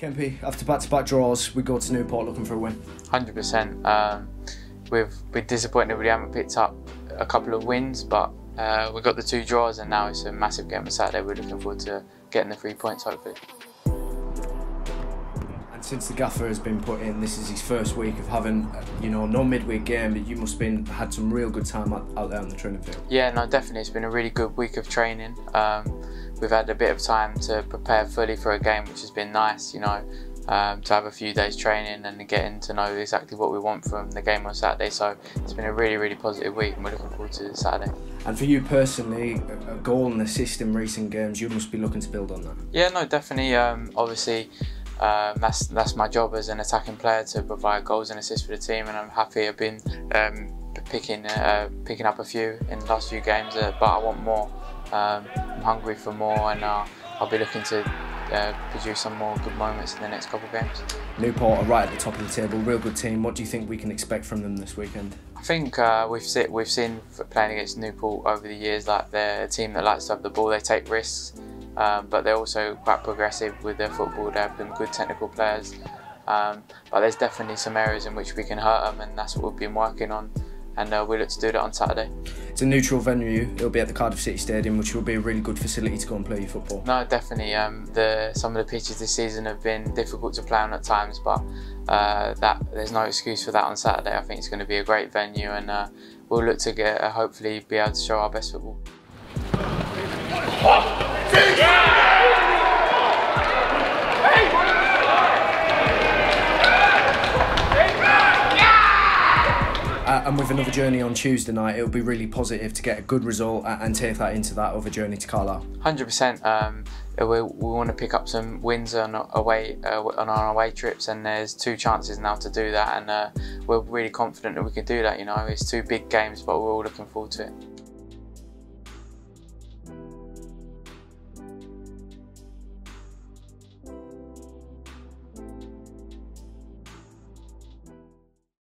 Kempy, after back-to-back draws, we go to Newport looking for a win. Hundred percent. Um, we've been disappointed we haven't picked up a couple of wins, but uh, we got the two draws, and now it's a massive game on Saturday. We're looking forward to getting the three points, hopefully. And since the gaffer has been put in, this is his first week of having, you know, no midweek game. But you must have been had some real good time out, out there on the training field. Yeah, no, definitely. It's been a really good week of training. Um, we've had a bit of time to prepare fully for a game, which has been nice. You know, um, to have a few days training and getting to know exactly what we want from the game on Saturday. So it's been a really, really positive week, and we're looking forward to Saturday. And for you personally, a goal and assist in recent games, you must be looking to build on that. Yeah, no, definitely. Um, obviously, um, that's that's my job as an attacking player to provide goals and assists for the team, and I'm happy I've been um, picking uh, picking up a few in the last few games, uh, but I want more. Um, I'm hungry for more, and uh, I'll be looking to uh, produce some more good moments in the next couple of games. Newport are right at the top of the table, real good team. What do you think we can expect from them this weekend? I think uh, we've seen, we've seen playing against Newport over the years like they're a team that likes to have the ball. They take risks, um, but they're also quite progressive with their football. They have some good technical players, um, but there's definitely some areas in which we can hurt them, and that's what we've been working on. And uh, we look to do that on Saturday. It's a neutral venue. It'll be at the Cardiff City Stadium, which will be a really good facility to go and play your football. No, definitely. Um, the some of the pitches this season have been difficult to play on at times, but uh, that there's no excuse for that on Saturday. I think it's going to be a great venue, and uh, we'll look to get uh, hopefully be able to show our best football. Uh, and with another journey on Tuesday night, it'll be really positive to get a good result and take that into that other journey to Carlisle. Hundred um, percent. We, we want to pick up some wins on away uh, on our away trips, and there's two chances now to do that, and uh, we're really confident that we can do that. You know, it's two big games, but we're all looking forward to it.